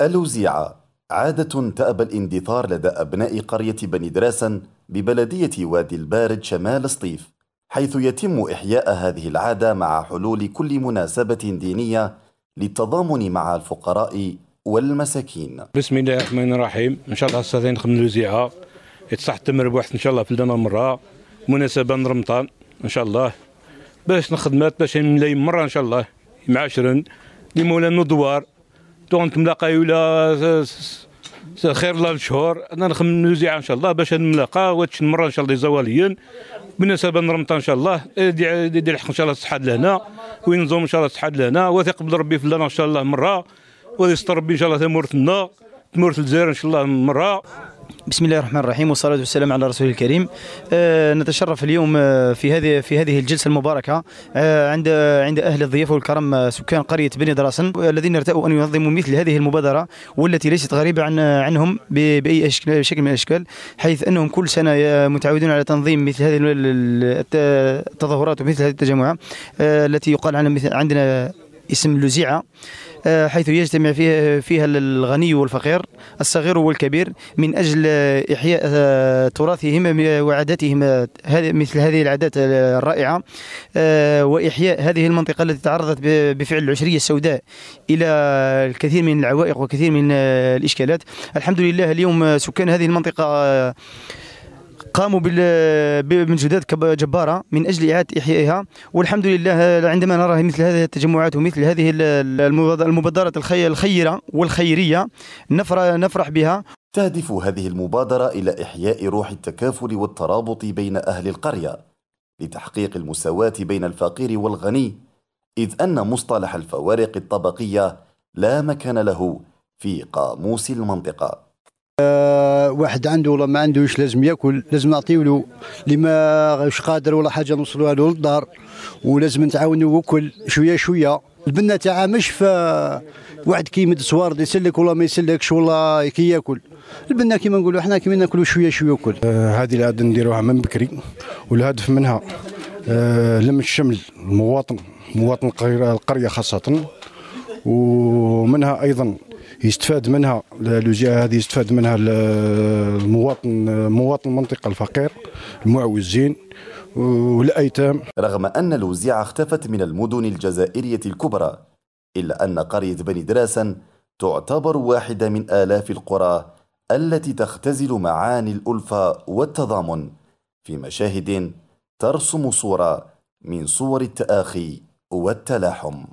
الوزيعة عادة تأبى الاندثار لدى أبناء قرية بني دراسن ببلدية وادي البارد شمال سطيف حيث يتم إحياء هذه العادة مع حلول كل مناسبة دينية للتضامن مع الفقراء والمساكين. بسم الله الرحمن الرحيم. إن شاء الله أستاذين خدم الوزيعة يتصح تم إن شاء الله في الدنا مره مناسبة من رمضان إن شاء الله. باش نخدمات باش نلاقي مرة إن شاء الله معاشرا لمولانا الدوار دونك ملاقا ولا خير الله الشهور. أنا نخدم الوزيعه إن شاء الله باش نملاقا واتش مره إن شاء الله زواليا بالنسبة لرمضان إن شاء الله دي دي الحق إن شاء الله تصحاد لهنا. وينظم إن شاء الله تصحاد لهنا. وثق بربي في لنا إن شاء الله مرة. ويستر ربي إن شاء الله تمورتنا تمورت الجزائر إن شاء الله مرة. بسم الله الرحمن الرحيم والصلاة والسلام على رسول الكريم. آه نتشرف اليوم آه في هذه في هذه الجلسة المباركة آه عند عند أهل الضيافة والكرم آه، سكان قرية بني دراسن الذين ارتأوا أن ينظموا مثل هذه المبادرة والتي ليست غريبة عن عنهم بأي شكل من الأشكال حيث أنهم كل سنة متعودون على تنظيم مثل هذه التظاهرات ومثل هذه التجمعات آه التي يقال عنها عندنا اسم لزيعة آه، حيث يجتمع فيها, فيها الغني والفقير الصغير والكبير من أجل إحياء آه، تراثهم وعاداتهم مثل هذه العادات الرائعة آه، وإحياء هذه المنطقة التي تعرضت بفعل العشرية السوداء إلى الكثير من العوائق وكثير من الإشكالات. الحمد لله اليوم سكان هذه المنطقة قاموا بمجهودات جبارة من أجل إعادة إحيائها. والحمد لله عندما نرى مثل هذه التجمعات ومثل هذه المبادرات الخيرة والخيرية نفرح بها. تهدف هذه المبادرة إلى إحياء روح التكافل والترابط بين أهل القرية لتحقيق المساواة بين الفقير والغني إذ أن مصطلح الفوارق الطبقية لا مكان له في قاموس المنطقة واحد عنده ولا ما عندوش لازم ياكل لازم نعطيو له اللي ما قادر ولا حاجة نوصلوها له للدار ولازم نتعاونوا وكل شوية شوية. البنه تاعها مش ف واحد كيمد صوارد يسلك ولا ما يسلكش ولا كي ياكل. البنه كيما نقولوا إحنا كيما ناكلوا شوية شوية وكل. آه هذه العادة نديروها من بكري والهدف منها آه لم الشمل المواطن مواطن القرية خاصة ومنها أيضا يستفاد منها الوزيره هذه يستفاد منها المواطن مواطن المنطقة الفقير المعوزين والأيتام. رغم أن الوزيعة اختفت من المدن الجزائرية الكبرى إلا أن قرية بني دراسا تعتبر واحدة من آلاف القرى التي تختزل معاني الألفة والتضامن في مشاهد ترسم صورة من صور التآخي والتلاحم.